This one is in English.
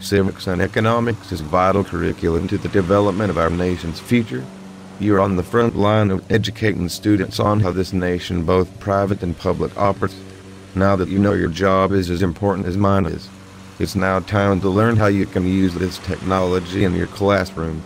Civics and economics is vital curriculum to the development of our nation's future. You're on the front line of educating students on how this nation, both private and public, operates. Now that you know your job is as important as mine is, it's now time to learn how you can use this technology in your classroom.